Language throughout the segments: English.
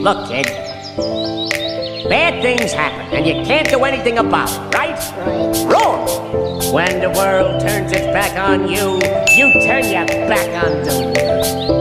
Look, kid. Bad things happen, and you can't do anything about it, right? Right. Wrong! When the world turns its back on you, you turn your back on the world.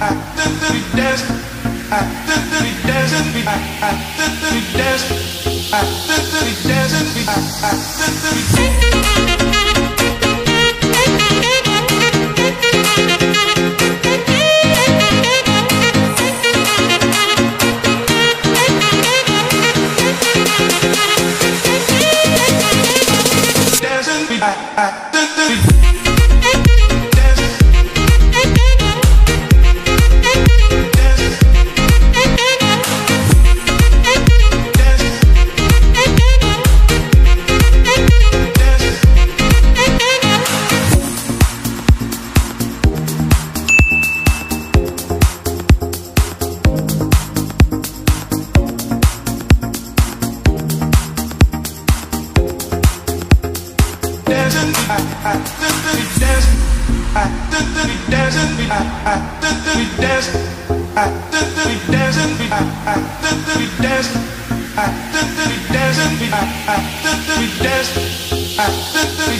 Dance. At the desert, at the desert, at the desert, at the desert, at the desert.